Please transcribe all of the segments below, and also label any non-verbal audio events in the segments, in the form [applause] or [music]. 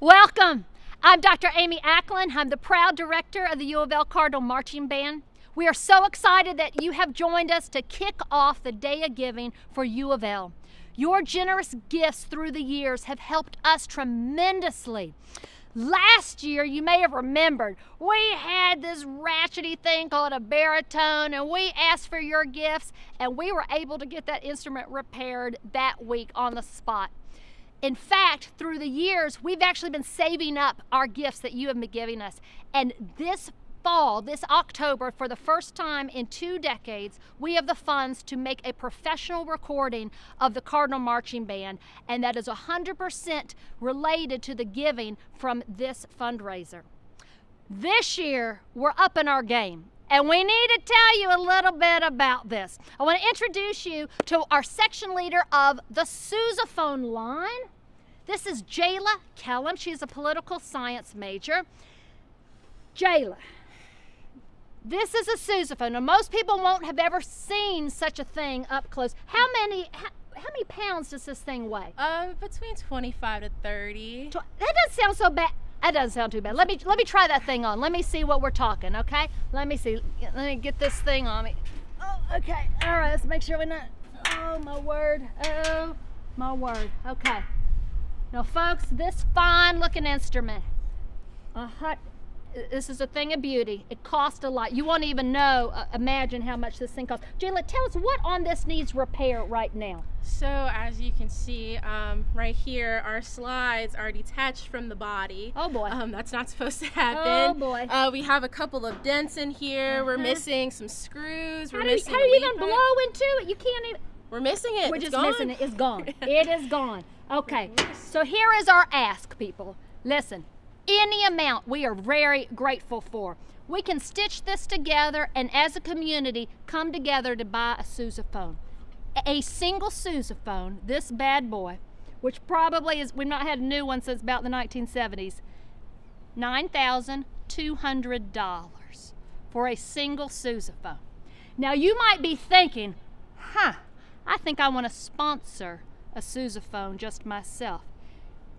Welcome. I'm Dr. Amy Acklin. I'm the proud director of the U of L Cardinal Marching Band. We are so excited that you have joined us to kick off the Day of Giving for U of L. Your generous gifts through the years have helped us tremendously. Last year, you may have remembered, we had this ratchety thing called a baritone, and we asked for your gifts, and we were able to get that instrument repaired that week on the spot. In fact, through the years, we've actually been saving up our gifts that you have been giving us. And this fall, this October, for the first time in two decades, we have the funds to make a professional recording of the Cardinal Marching Band, and that is 100% related to the giving from this fundraiser. This year, we're up in our game. And we need to tell you a little bit about this. I want to introduce you to our section leader of the sousaphone line. This is Jayla Kellum. She's a political science major. Jayla, this is a sousaphone. Now, most people won't have ever seen such a thing up close. How many? How, how many pounds does this thing weigh? Um, between 25 to 30. That doesn't sound so bad. That doesn't sound too bad. Let me let me try that thing on. Let me see what we're talking. Okay. Let me see. Let me get this thing on me. Oh, okay. All right. Let's make sure we're not. Oh my word. Oh my word. Okay. Now, folks, this fine-looking instrument. A hot this is a thing of beauty. It costs a lot. You won't even know, uh, imagine how much this thing costs. Jayla, tell us what on this needs repair right now. So as you can see um, right here, our slides are detached from the body. Oh boy. Um, that's not supposed to happen. Oh boy. Uh, we have a couple of dents in here. Uh -huh. We're missing some screws. How We're do you, missing how do you even blow into it? You can't even. We're missing it. We're it's just gone. missing it. It's gone. [laughs] it is gone. Okay. So here is our ask, people. Listen, any amount we are very grateful for. We can stitch this together and as a community come together to buy a sousaphone. A single sousaphone, this bad boy, which probably is, we've not had a new one since about the 1970s, $9,200 for a single sousaphone. Now you might be thinking, huh, I think I want to sponsor a sousaphone just myself.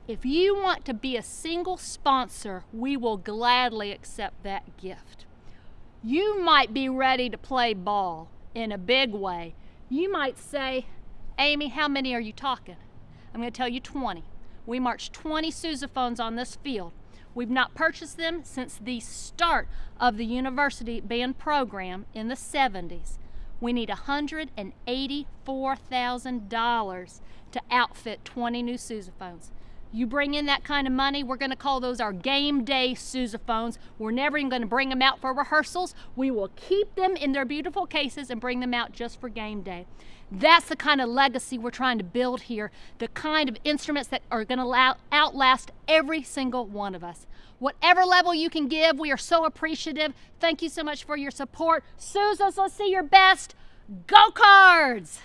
If you want to be a single sponsor, we will gladly accept that gift. You might be ready to play ball in a big way. You might say, Amy, how many are you talking? I'm going to tell you 20. We marched 20 sousaphones on this field. We've not purchased them since the start of the university band program in the 70s. We need $184,000 to outfit 20 new sousaphones. You bring in that kind of money, we're going to call those our game day sousaphones. We're never even going to bring them out for rehearsals. We will keep them in their beautiful cases and bring them out just for game day. That's the kind of legacy we're trying to build here, the kind of instruments that are going to outlast every single one of us. Whatever level you can give, we are so appreciative. Thank you so much for your support. Susas, let's see your best. Go Cards!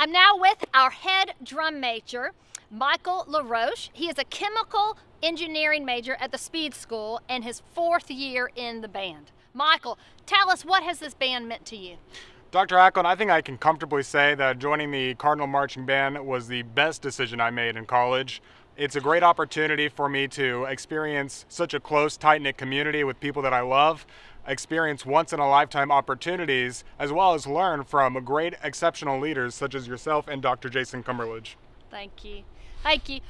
I'm now with our head drum major. Michael LaRoche. He is a chemical engineering major at the Speed School and his fourth year in the band. Michael, tell us what has this band meant to you? Dr. Acklin, I think I can comfortably say that joining the Cardinal Marching Band was the best decision I made in college. It's a great opportunity for me to experience such a close, tight-knit community with people that I love, experience once-in-a-lifetime opportunities, as well as learn from great, exceptional leaders such as yourself and Dr. Jason Cumberledge. Thank you. Thank you.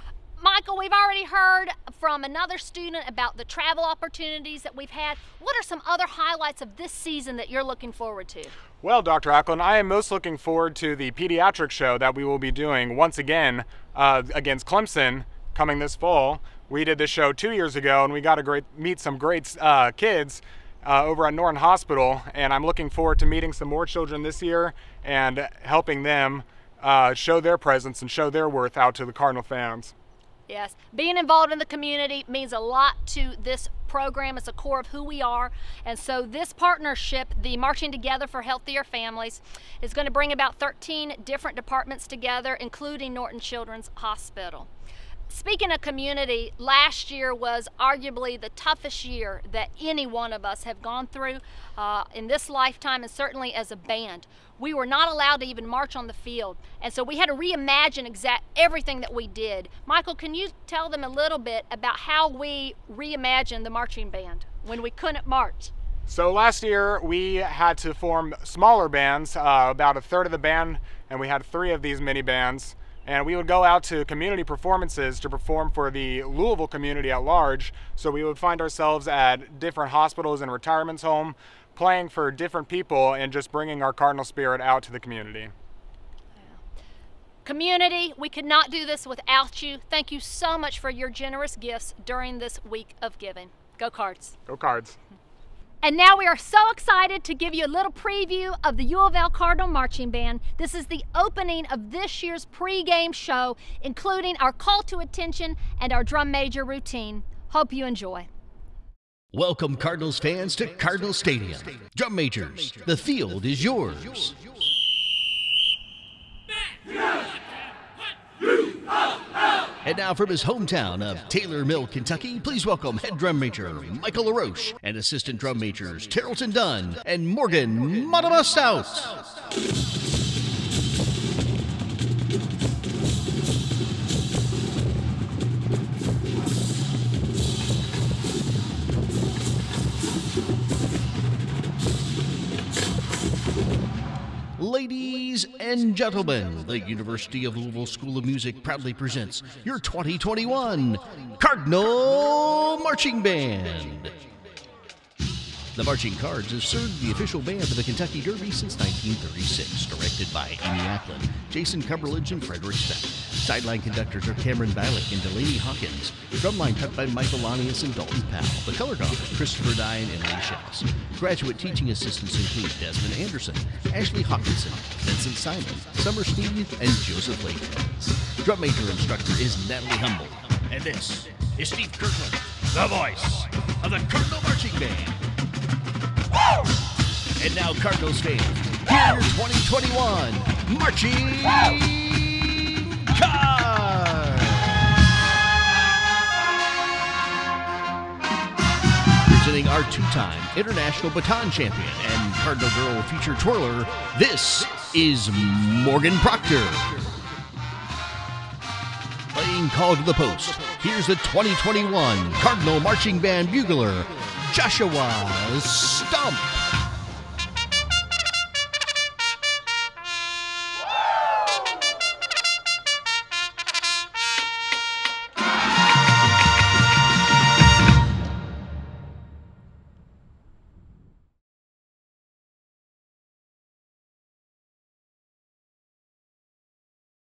Michael, we've already heard from another student about the travel opportunities that we've had. What are some other highlights of this season that you're looking forward to? Well, Dr. Acklin, I am most looking forward to the pediatric show that we will be doing once again uh, against Clemson coming this fall. We did this show two years ago, and we got to meet some great uh, kids uh, over at Norton Hospital, and I'm looking forward to meeting some more children this year and helping them uh, show their presence and show their worth out to the Cardinal fans. Yes, being involved in the community means a lot to this program. It's a core of who we are. And so this partnership, the Marching Together for Healthier Families, is going to bring about 13 different departments together, including Norton Children's Hospital. Speaking of community, last year was arguably the toughest year that any one of us have gone through uh, in this lifetime, and certainly as a band. We were not allowed to even march on the field, and so we had to reimagine exact everything that we did. Michael, can you tell them a little bit about how we reimagined the marching band when we couldn't march? So last year we had to form smaller bands, uh, about a third of the band, and we had three of these mini bands and we would go out to community performances to perform for the Louisville community at large. So we would find ourselves at different hospitals and retirements home, playing for different people and just bringing our Cardinal spirit out to the community. Community, we could not do this without you. Thank you so much for your generous gifts during this week of giving. Go Cards. Go Cards. And now we are so excited to give you a little preview of the U of L Cardinal Marching Band. This is the opening of this year's pregame show, including our call to attention and our drum major routine. Hope you enjoy. Welcome, Cardinals fans, to Cardinal Stadium. Drum majors, the field is yours. And now from his hometown of Taylor Mill, Kentucky, please welcome head drum major Michael LaRoche and assistant drum majors Tarleton Dunn and Morgan Mottama Stout. Ladies and gentlemen, the University of Louisville School of Music proudly presents your 2021 Cardinal Marching Band. The Marching Cards has served the official band of the Kentucky Derby since 1936, directed by Amy Acklin, Jason Cumberledge, and Frederick Speck. Sideline conductors are Cameron Bailick and Delaney Hawkins. Drumline cut by Michael Lanius and Dalton Powell. The color guard, Christopher Dine and Lee Shells. Graduate teaching assistants include Desmond Anderson, Ashley Hawkinson, Vincent Simon, Summer Sneed, and Joseph Lake. Drum major instructor is Natalie Humble. And this is Steve Kirkland, the voice of the Cardinal Marching Band. And now, Cardinals fans, here your 2021 Marching Cards! Presenting our two-time international baton champion and Cardinal Girl feature twirler, this is Morgan Proctor. Playing call to the post, here's the 2021 Cardinal Marching Band bugler, Joshua Stump.